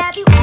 love you.